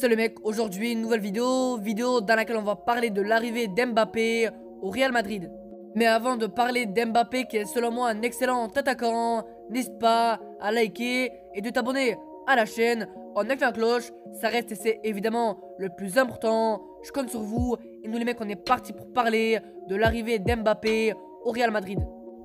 Salut mec, aujourd'hui une nouvelle vidéo, vidéo dans laquelle on va parler de l'arrivée d'Mbappé au Real Madrid. Mais avant de parler d'Mbappé qui est selon moi un excellent attaquant, n'hésite pas à liker et de t'abonner à la chaîne en activant la cloche, ça reste et c'est évidemment le plus important. Je compte sur vous et nous les mecs on est parti pour parler de l'arrivée d'Mbappé au Real Madrid.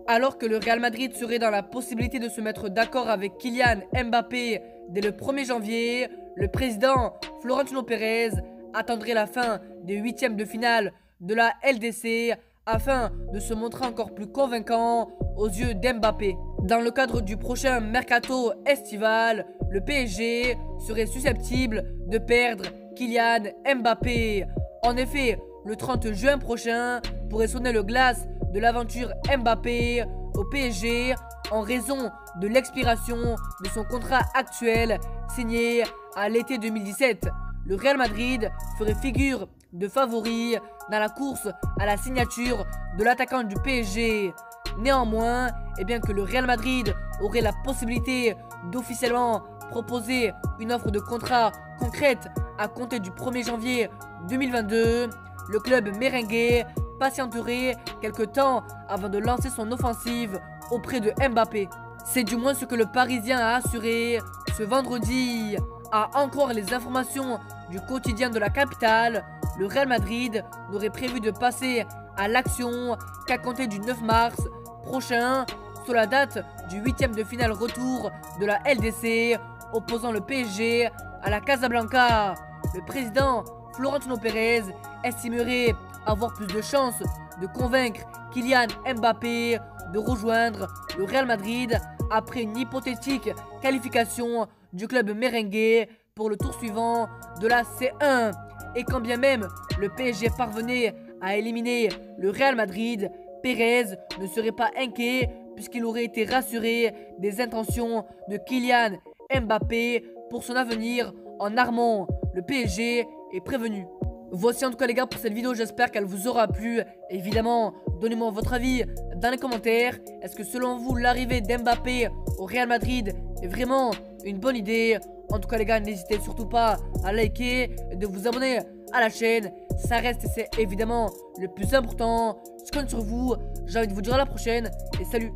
Alors que le Real Madrid serait dans la possibilité de se mettre d'accord avec Kylian Mbappé dès le 1er janvier, le président Florentino Pérez attendrait la fin des huitièmes de finale de la LDC afin de se montrer encore plus convaincant aux yeux d'Mbappé. Dans le cadre du prochain mercato estival, le PSG serait susceptible de perdre Kylian Mbappé. En effet, le 30 juin prochain pourrait sonner le glace de l'aventure Mbappé au PSG en raison de l'expiration de son contrat actuel signé à l'été 2017. Le Real Madrid ferait figure de favori dans la course à la signature de l'attaquant du PSG. Néanmoins, et eh bien que le Real Madrid aurait la possibilité d'officiellement proposer une offre de contrat concrète à compter du 1er janvier 2022, le club merengue patienterait quelques temps avant de lancer son offensive auprès de Mbappé. C'est du moins ce que le Parisien a assuré ce vendredi. À encore les informations du quotidien de la capitale, le Real Madrid n'aurait prévu de passer à l'action qu'à compter du 9 mars prochain, sur la date du huitième de finale retour de la LDC opposant le PSG à la Casablanca. Le président Florentino Pérez estimerait avoir plus de chances de convaincre Kylian Mbappé de rejoindre le Real Madrid après une hypothétique qualification du club merengue pour le tour suivant de la C1. Et quand bien même le PSG parvenait à éliminer le Real Madrid, Pérez ne serait pas inquiet puisqu'il aurait été rassuré des intentions de Kylian Mbappé pour son avenir en armant le PSG est prévenu. Voici en tout cas les gars pour cette vidéo, j'espère qu'elle vous aura plu. Évidemment, donnez-moi votre avis dans les commentaires. Est-ce que selon vous, l'arrivée d'Mbappé au Real Madrid est vraiment une bonne idée? En tout cas les gars, n'hésitez surtout pas à liker et de vous abonner à la chaîne. Ça reste et c'est évidemment le plus important. Je compte sur vous. J'ai envie de vous dire à la prochaine et salut